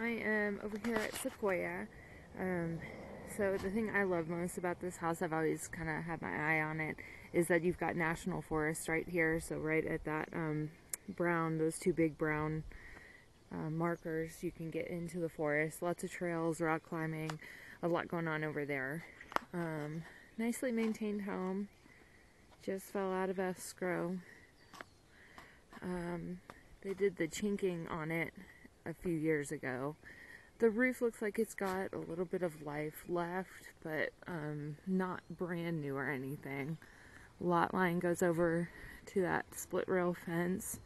I am over here at Sequoia. Um, so the thing I love most about this house, I've always kind of had my eye on it, is that you've got national forest right here. So right at that um, brown, those two big brown uh, markers, you can get into the forest. Lots of trails, rock climbing, a lot going on over there. Um, nicely maintained home. Just fell out of escrow. Um, they did the chinking on it a few years ago. The roof looks like it's got a little bit of life left, but um, not brand new or anything. Lot line goes over to that split rail fence.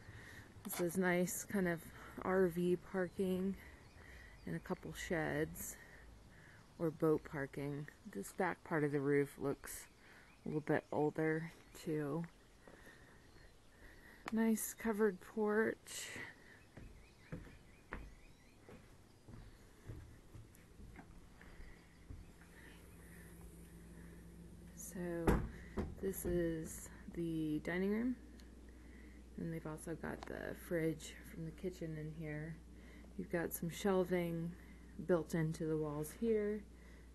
This is nice kind of RV parking and a couple sheds or boat parking. This back part of the roof looks a little bit older too. Nice covered porch. So this is the dining room. And they've also got the fridge from the kitchen in here. You've got some shelving built into the walls here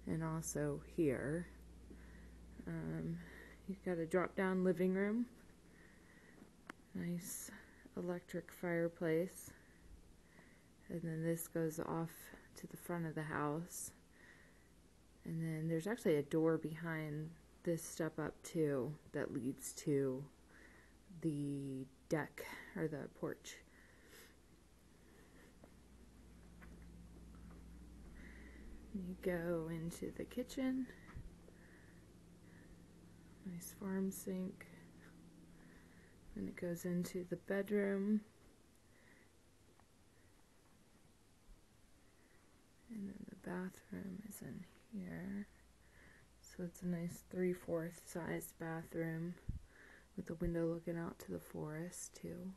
and also here. Um, you've got a drop down living room. Nice electric fireplace. And then this goes off to the front of the house. And then there's actually a door behind this step up too that leads to the deck or the porch. You go into the kitchen. Nice farm sink. And it goes into the bedroom. And then the bathroom is in here. So it's a nice three-fourth sized bathroom with a window looking out to the forest too.